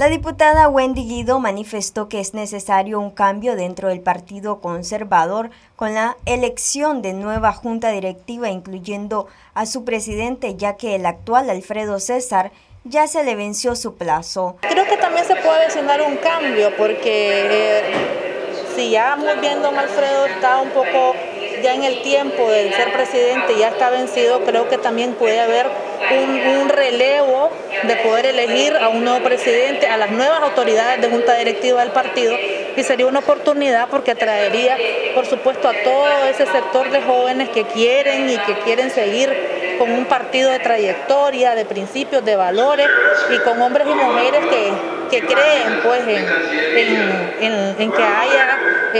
La diputada Wendy Guido manifestó que es necesario un cambio dentro del Partido Conservador con la elección de nueva junta directiva incluyendo a su presidente ya que el actual Alfredo César ya se le venció su plazo. Creo que también se puede designar un cambio porque eh, si ya muy bien Alfredo está un poco ya en el tiempo de ser presidente, ya está vencido, creo que también puede haber un, relevo de poder elegir a un nuevo presidente, a las nuevas autoridades de junta directiva del partido y sería una oportunidad porque atraería, por supuesto, a todo ese sector de jóvenes que quieren y que quieren seguir con un partido de trayectoria, de principios, de valores y con hombres y mujeres que, creen pues en, que haya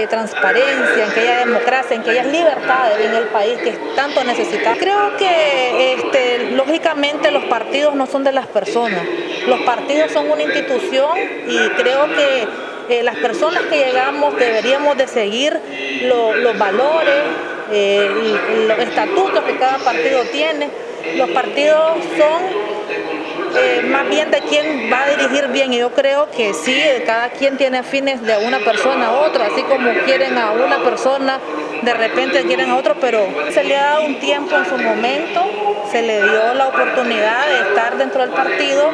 transparencia, en que haya democracia, en que haya libertades en el país que tanto necesita. Creo que este, lógicamente los partidos no son de las personas, los partidos son una institución y creo que eh, las personas que llegamos deberíamos de seguir los valores, eh, los estatutos que cada partido tiene. Los partidos son eh, más bien de quién va a dirigir bien. Y yo creo que sí, cada quien tiene fines de una persona a otra, así como quieren a una persona, de repente quieren otro, pero se le ha dado un tiempo en su momento, se le dio la oportunidad de estar dentro del partido.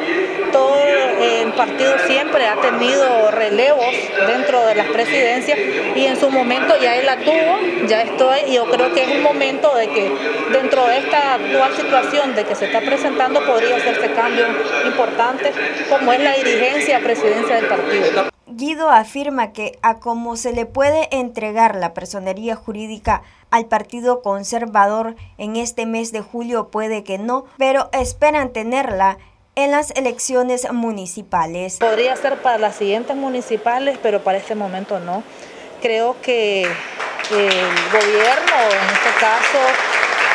Todo el partido siempre ha tenido relevos dentro de las presidencias y en su momento ya él la ya estoy, y yo creo que es un momento de que dentro de esta actual situación de que se está presentando podría hacerse cambios importantes como es la dirigencia presidencia del partido. Guido afirma que a como se le puede entregar la personería jurídica al Partido Conservador en este mes de julio puede que no, pero esperan tenerla en las elecciones municipales. Podría ser para las siguientes municipales, pero para este momento no. Creo que el gobierno, en este caso,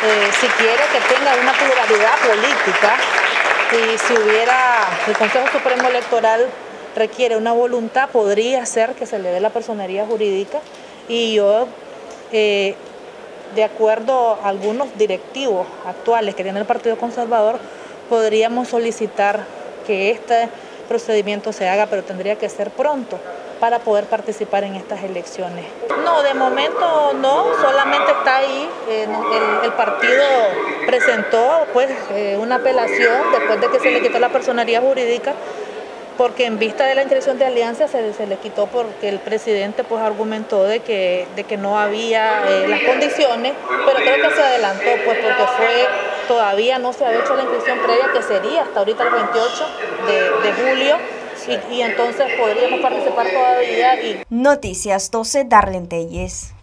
eh, si quiere que tenga una pluralidad política, y si hubiera el Consejo Supremo Electoral requiere una voluntad, podría ser que se le dé la personería jurídica y yo, eh, de acuerdo a algunos directivos actuales que tiene el Partido Conservador, podríamos solicitar que este procedimiento se haga, pero tendría que ser pronto para poder participar en estas elecciones. No, de momento no, solamente está ahí. El, partido presentó pues eh, una apelación después de que se le quitó la personería jurídica porque en vista de la inscripción de alianza se, se, le quitó porque el presidente pues argumentó de que, de que no había eh, las condiciones, pero creo que se adelantó pues porque fue, todavía no se ha hecho la inscripción previa que sería hasta ahorita el 28 de, de julio y, y, entonces podríamos participar todavía. Y... Noticias 12, Darlene Telles.